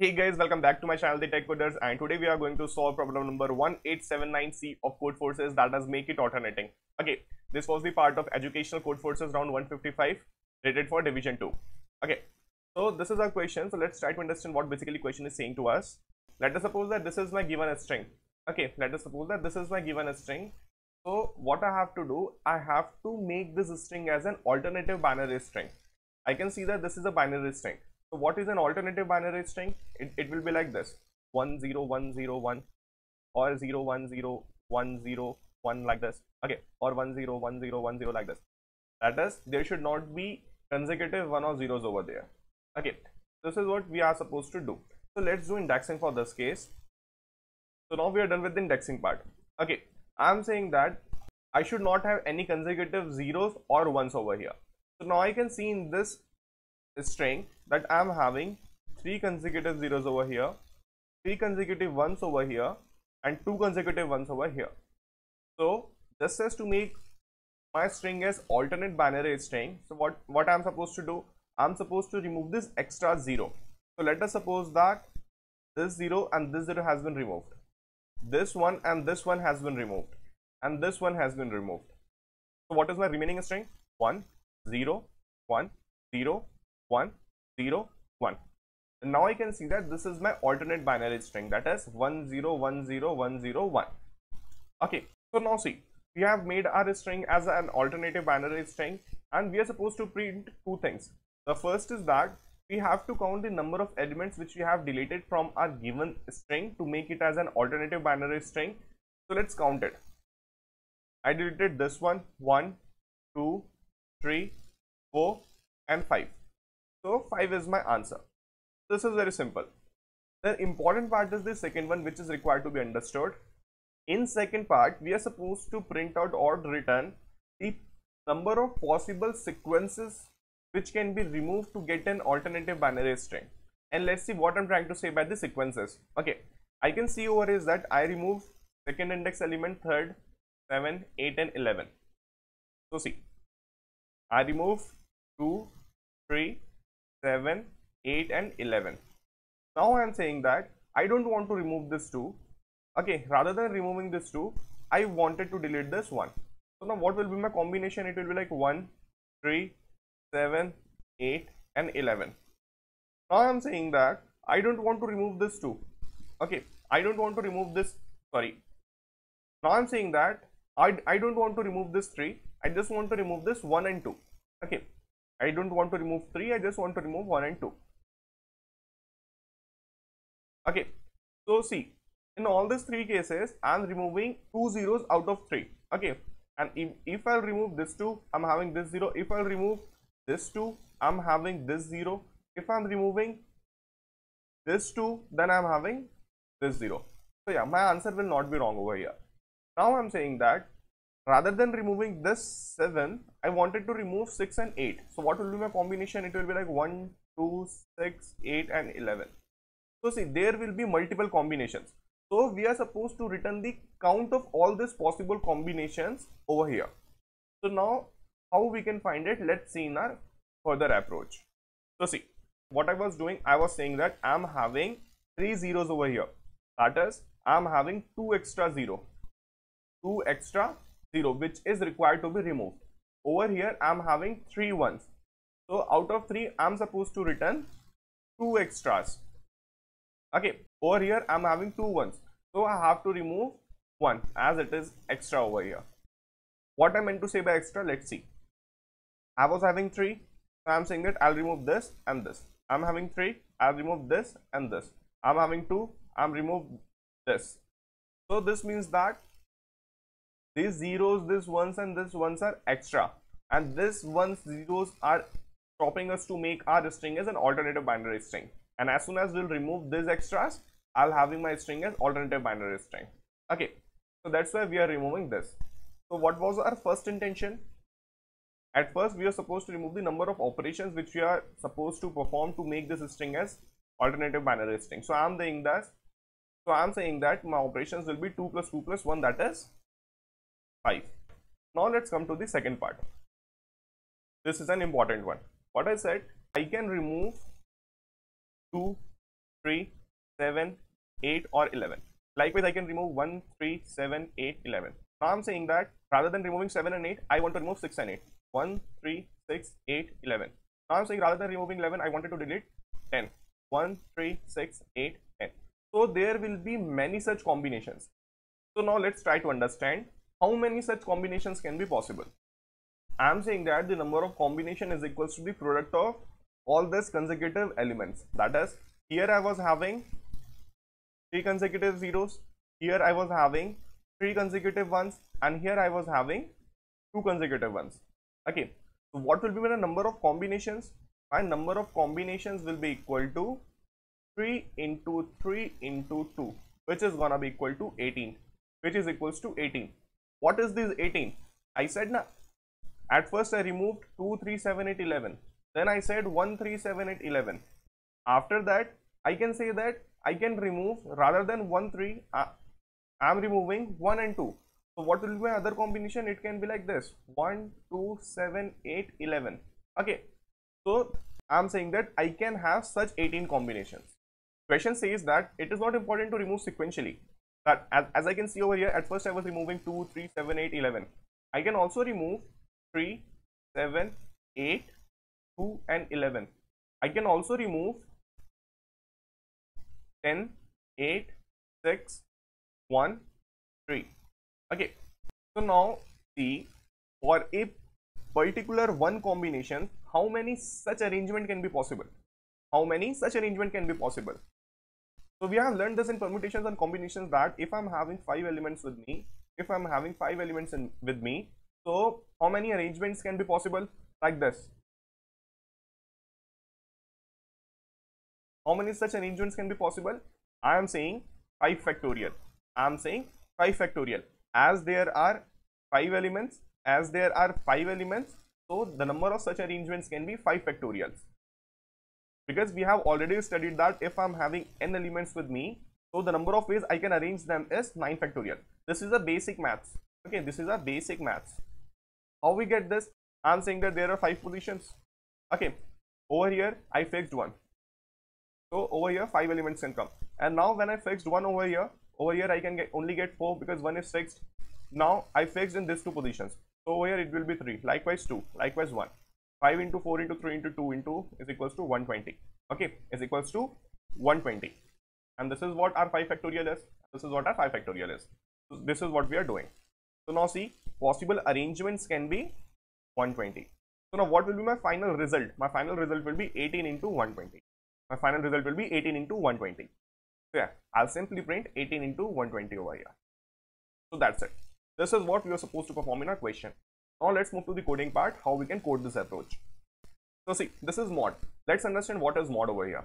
Hey guys, welcome back to my channel The Tech Coders and today we are going to solve problem number 1879C of Codeforces that does make it alternating. Okay, this was the part of educational Codeforces round 155 rated for division 2. Okay, so this is our question. So let's try to understand what basically question is saying to us. Let us suppose that this is my given string. Okay, let us suppose that this is my given string. So what I have to do, I have to make this string as an alternative binary string. I can see that this is a binary string so what is an alternative binary string? It, it will be like this 10101 or 010101 like this. Okay, or 101010 like this. That is, there should not be consecutive one or zeros over there. Okay, this is what we are supposed to do. So let's do indexing for this case. So now we are done with the indexing part. Okay, I am saying that I should not have any consecutive zeros or ones over here. So now I can see in this string that I'm having three consecutive zeros over here, three consecutive ones over here, and two consecutive ones over here. So this says to make my string as alternate binary string. So what, what I'm supposed to do? I'm supposed to remove this extra zero. So let us suppose that this zero and this zero has been removed. This one and this one has been removed. And this one has been removed. So what is my remaining string? 1, 0, 1, 0, 1 0 1 and now I can see that this is my alternate binary string. That is 1 0 1 0 1 0 1 okay so now see we have made our string as an alternative binary string and we are supposed to print two things. The first is that we have to count the number of elements which we have deleted from our given string to make it as an alternative binary string. So let's count it. I deleted this one 1 2 3 4 and 5 so 5 is my answer. This is very simple. The important part is the second one which is required to be understood. In second part, we are supposed to print out or return the number of possible sequences which can be removed to get an alternative binary string. And let's see what I'm trying to say by the sequences. Okay, I can see over is that I remove second index element, third, 7, 8 and 11. So see, I remove 2, 3, 7, 8 and 11. Now I am saying that I don't want to remove this 2. Okay, rather than removing this 2, I wanted to delete this 1. So now what will be my combination? It will be like 1, 3, 7, 8 and 11. Now I am saying that I don't want to remove this 2. Okay, I don't want to remove this, sorry. Now I am saying that I, I don't want to remove this 3. I just want to remove this 1 and 2. Okay, I don't want to remove 3, I just want to remove 1 and 2. Okay, so see, in all these three cases, I am removing two zeros out of 3. Okay, and if, if I'll remove this 2, I'm having this 0. If I'll remove this 2, I'm having this 0. If I'm removing this 2, then I'm having this 0. So yeah, my answer will not be wrong over here. Now I'm saying that rather than removing this 7 I wanted to remove 6 and 8 so what will be my combination? It will be like 1 2 6 8 and 11 so see there will be multiple combinations. So we are supposed to return the count of all these possible combinations over here. So now how we can find it? Let's see in our further approach. So see what I was doing I was saying that I'm having three zeros over here. That is I'm having two extra zero. Two extra 0 which is required to be removed. Over here I am having three ones. So out of 3 I am supposed to return 2 extras. Okay, over here I am having two ones. So I have to remove 1 as it is extra over here. What I meant to say by extra, let's see. I was having 3, so I am saying that I'll remove this and this. I'm having 3, I'll remove this and this. I'm having 2, I'm remove this. So this means that these zeros this ones and this ones are extra. And this ones zeros are stopping us to make our string as an alternative binary string. And as soon as we'll remove these extras i'll having my string as alternative binary string. Okay so that's why we are removing this. So what was our first intention? At first we are supposed to remove the number of operations which we are supposed to perform to make this string as alternative binary string. So i'm saying that so i'm saying that my operations will be 2 plus 2 plus 1 that is 5. Now let's come to the second part. This is an important one. What I said, I can remove 2, 3, 7, 8 or 11. Likewise, I can remove 1, 3, 7, 8, 11. Now I'm saying that rather than removing 7 and 8, I want to remove 6 and 8. 1, 3, 6, 8, 11. Now I'm saying rather than removing 11, I wanted to delete 10. 1, 3, 6, 8, 10. So there will be many such combinations. So now let's try to understand how many such combinations can be possible. I am saying that the number of combination is equals to the product of all these consecutive elements. That is, here I was having three consecutive zeros, here I was having three consecutive ones, and here I was having two consecutive ones. Okay, so what will be the number of combinations? My number of combinations will be equal to 3 into 3 into 2, which is gonna be equal to 18, which is equals to 18. What is this 18? I said na at first I removed 2, 3, 7, 8, 11. Then I said 1, 3, 7, 8, 11. After that, I can say that I can remove rather than 1, 3, uh, I am removing 1 and 2. So what will be my other combination? It can be like this 1, 2, 7, 8, 11. Okay. So I am saying that I can have such 18 combinations. Question says that it is not important to remove sequentially. That as, as I can see over here, at first I was removing 2, 3, 7, 8, 11. I can also remove 3, 7, 8, 2 and 11. I can also remove 10, 8, 6, 1, 3. Okay. So now see for a particular one combination, how many such arrangement can be possible? How many such arrangement can be possible? So we have learned this in permutations and combinations that if I'm having five elements with me, if I'm having five elements in with me, so how many arrangements can be possible like this? How many such arrangements can be possible? I am saying 5 factorial. I am saying 5 factorial. As there are 5 elements, as there are 5 elements, so the number of such arrangements can be 5 factorials. Because we have already studied that if I am having n elements with me, so the number of ways I can arrange them is 9 factorial. This is a basic maths. Okay, this is a basic maths. How we get this? I'm saying that there are five positions. Okay over here i fixed one. So over here five elements can come. And now when i fixed one over here over here i can get only get four because one is fixed. Now i fixed in these two positions. So over here it will be three. Likewise two. Likewise one 5 into 4 into 3 into 2 into is equals to 120 okay is equals to 120 and this is what our 5 factorial is this is what our 5 factorial is so this is what we are doing so now see possible arrangements can be 120. So now what will be my final result? My final result will be 18 into 120. My final result will be 18 into 120. So yeah, I'll simply print 18 into 120 over here. So that's it. This is what we are supposed to perform in our question. Now let's move to the coding part, how we can code this approach. So see, this is mod. Let's understand what is mod over here.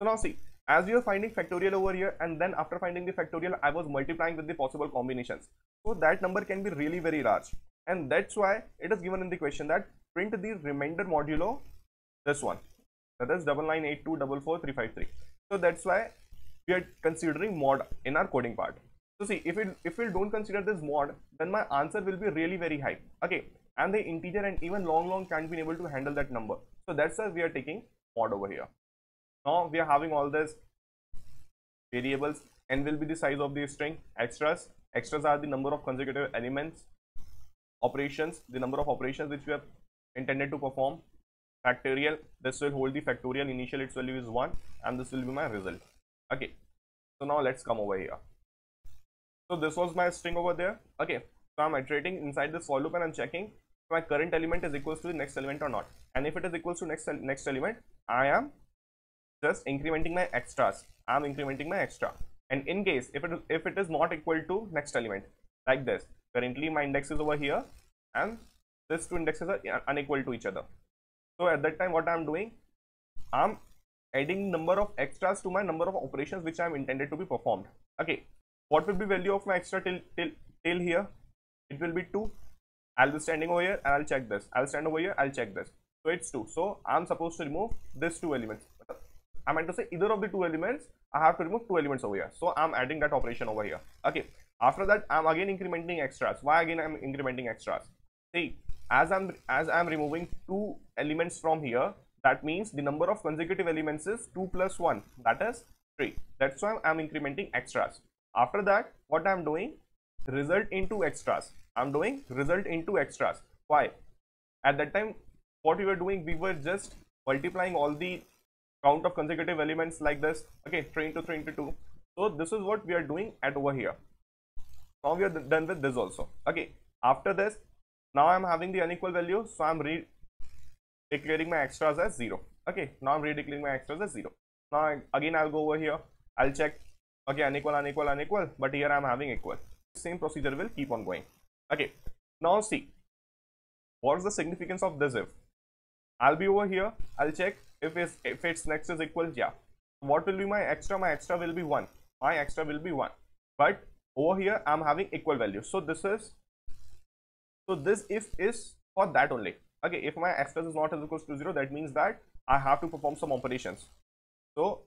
So now see, as we are finding factorial over here and then after finding the factorial, I was multiplying with the possible combinations. So that number can be really very large and that's why it is given in the question that print the remainder modulo this one that is double nine eight two double four three five three. So that's why we are considering mod in our coding part. So see if it if we don't consider this mod then my answer will be really very high. Okay and the integer and even long long can't be able to handle that number. So that's why we are taking mod over here. Now we are having all these variables. N will be the size of the string. Extras. Extras are the number of consecutive elements. Operations. The number of operations which we have intended to perform. Factorial. This will hold the factorial. Initial its value is 1 and this will be my result. Okay. So now let's come over here so this was my string over there. Okay so i'm iterating inside this for loop and i'm checking my current element is equals to the next element or not. And if it is equals to next next element i am just incrementing my extras. I'm incrementing my extra. And in case if it if it is not equal to next element like this currently my index is over here and these two indexes are unequal to each other. So at that time what i'm doing i'm adding number of extras to my number of operations which i'm intended to be performed. Okay what will be value of my extra till till till here it will be 2 i'll be standing over here and i'll check this i'll stand over here i'll check this so it's 2 so i'm supposed to remove these two elements I meant to say either of the two elements, I have to remove two elements over here. So I'm adding that operation over here. Okay. After that, I'm again incrementing extras. Why again I'm incrementing extras? See, as I'm as I'm removing two elements from here, that means the number of consecutive elements is 2 plus 1 that is 3 that's why i'm incrementing extras after that what i'm doing? Result into extras. I'm doing result into extras. Why? At that time what we were doing we were just multiplying all the count of consecutive elements like this. Okay 3 into 3 into 2 so this is what we are doing at over here. Now we are done with this also. Okay after this now i'm having the unequal value so i'm re declaring my extras as zero. Okay now i'm redeclaring my extras as zero. Now again i'll go over here. I'll check okay unequal unequal unequal. But here i'm having equal. Same procedure will keep on going. Okay. Now see what's the significance of this if? I'll be over here. I'll check if it's if its next is equal. Yeah. What will be my extra? My extra will be one. My extra will be one. But over here i'm having equal value. So this is so this if is for that only. Okay. If my extra is not equal to zero that means that i have to perform some operations. So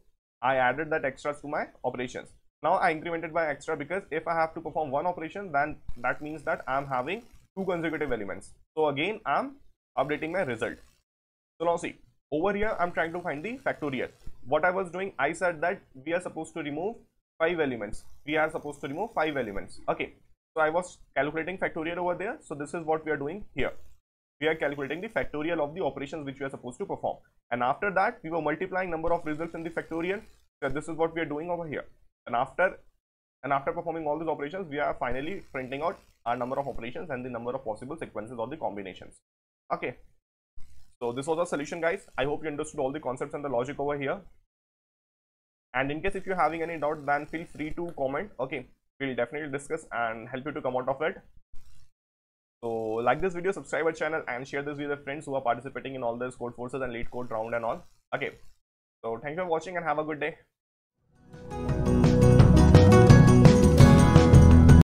i added that extras to my operations. Now i incremented by extra because if i have to perform one operation then that means that i'm having two consecutive elements. So again i'm updating my result. So now see over here i'm trying to find the factorial. What i was doing i said that we are supposed to remove five elements. We are supposed to remove five elements. Okay. So i was calculating factorial over there. So this is what we are doing here we are calculating the factorial of the operations which we are supposed to perform. And after that we were multiplying number of results in the factorial. So this is what we are doing over here. And after and after performing all these operations we are finally printing out our number of operations and the number of possible sequences or the combinations. Okay. So this was the solution guys. I hope you understood all the concepts and the logic over here. And in case if you're having any doubt then feel free to comment. Okay. We'll definitely discuss and help you to come out of it so like this video, subscribe our channel and share this with your friends who are participating in all the Codeforces and LeetCode round and all. Okay. So thank you for watching and have a good day.